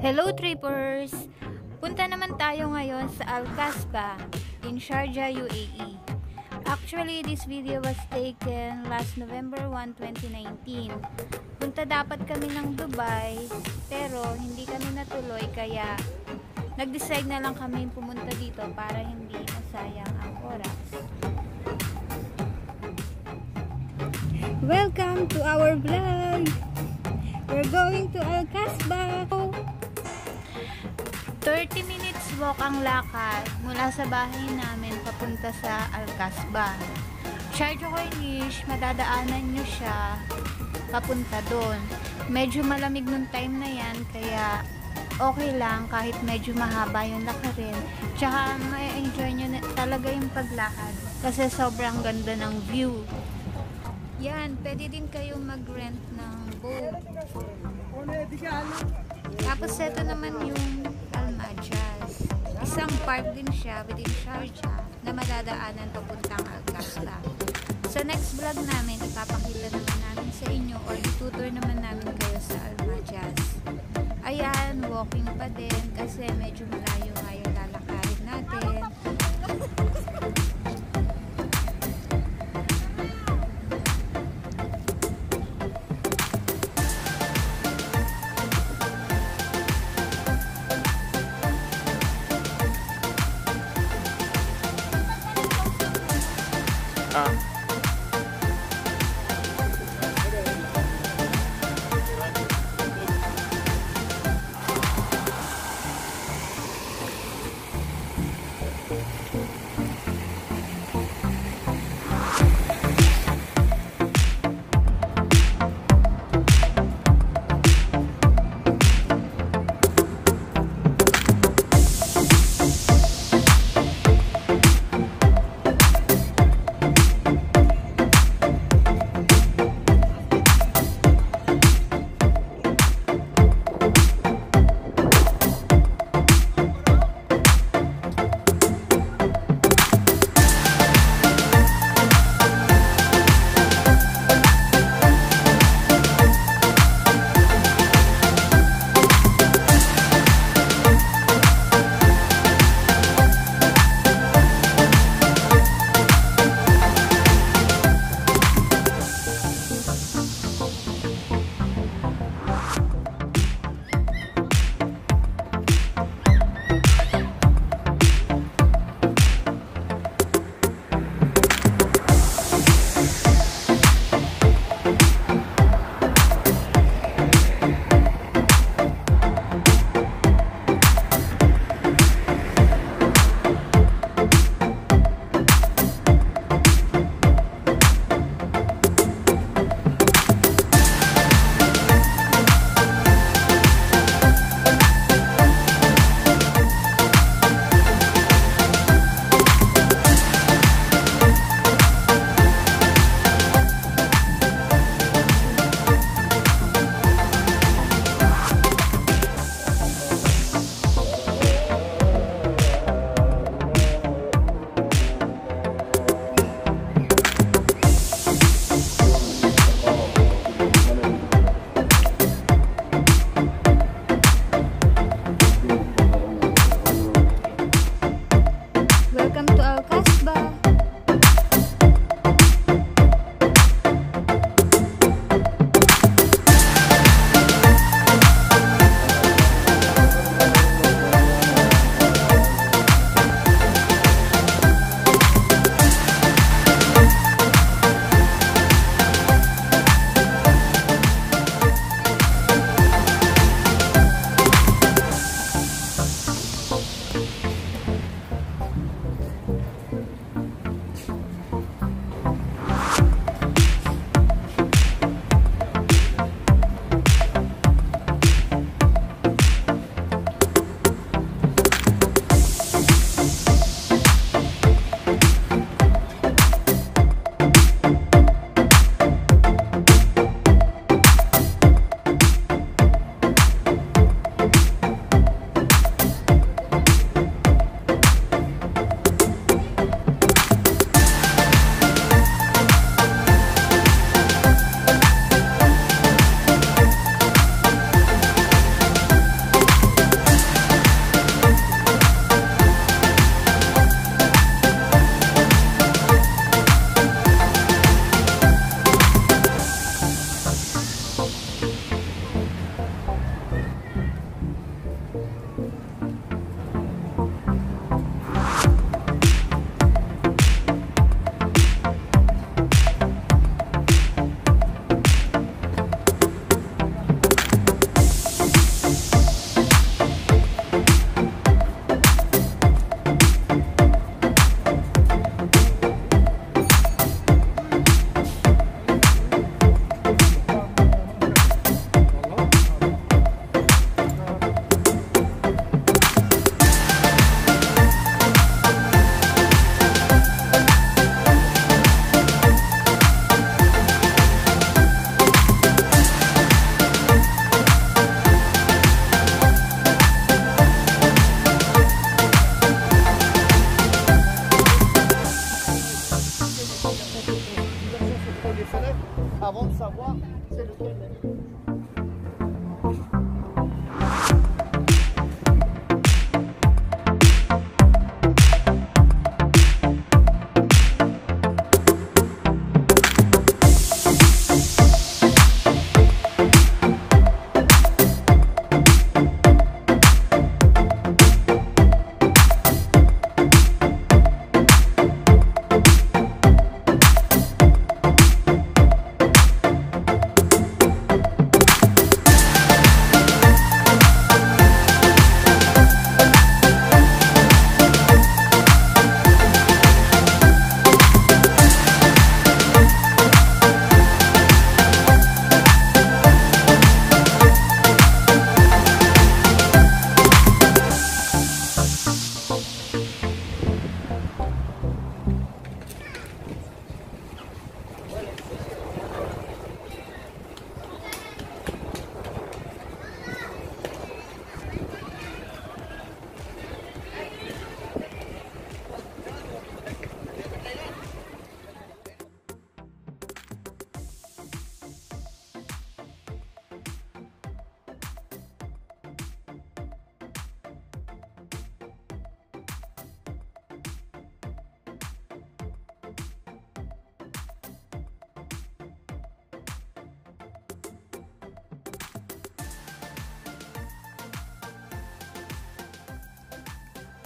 Hello trippers! Punta naman tayo ngayon sa Al Kasbah in Sharjah, UAE. Actually, this video was taken last November 1, 2019. Punta dapat kami ng Dubai, pero hindi kami natuloy kaya nag-decide na lang kami pumunta dito para hindi masayang ang oras. Welcome to our vlog! We're going to Al Kasbah! 30 minutes walk ang lakad mula sa bahay namin papunta sa Al Kasbah. Charge ko Nish, madadaanan nyo siya papunta doon. Medyo malamig nung time na yan, kaya okay lang kahit medyo mahaba yung lakarin. Tsaka may enjoy nyo talaga yung paglakad kasi sobrang ganda ng view. Yan, pwede din kayo mag-rent ng. Tapos ito naman yung Almajas. Isang park din siya within Sharjah na madadaanan papuntang Al-Kasbah. Sa next vlog namin, ipapakita naman namin sa inyo or itutur naman namin kayo sa Almajas. Ayan, walking pa din kasi medyo malayo nga Uh.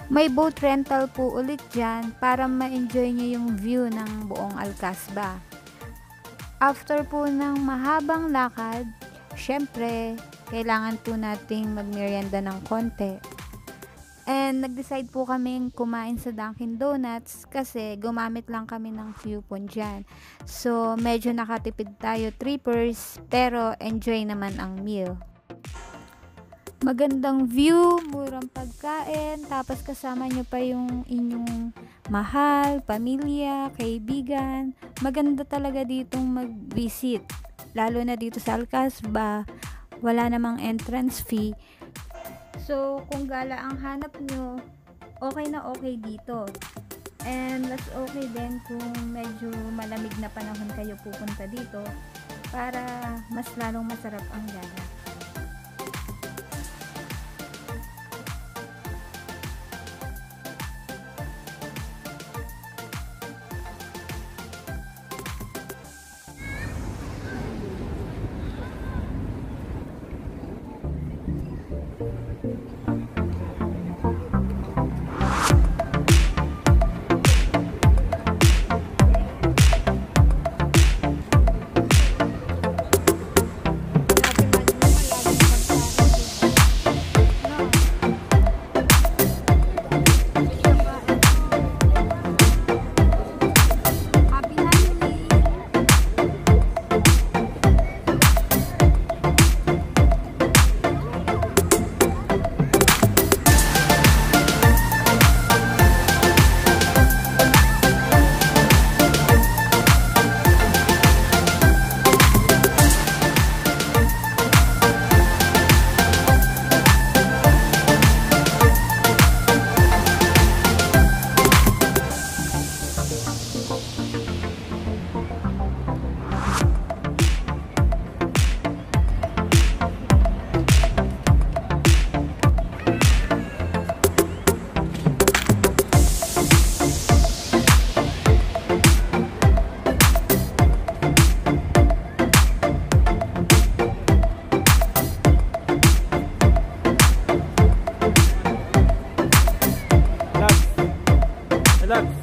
May boat rental po ulit dyan para ma-enjoy nyo yung view ng buong Alcasba. After po ng mahabang lakad, syempre, kailangan po nating magmerienda ng konti. And nag-decide po kaming kumain sa Dunkin Donuts kasi gumamit lang kami ng coupon dyan. So, medyo nakatipid tayo, trippers, pero enjoy naman ang meal. Magandang view, murang pagkain, tapos kasama nyo pa yung inyong mahal, pamilya, kaibigan. Maganda talaga ditong mag-visit. Lalo na dito sa Alcasba, wala namang entrance fee. So, kung gala ang hanap nyo, okay na okay dito. And mas okay din kung medyo malamig na panahon kayo pupunta dito para mas lalong masarap ang gala. سلام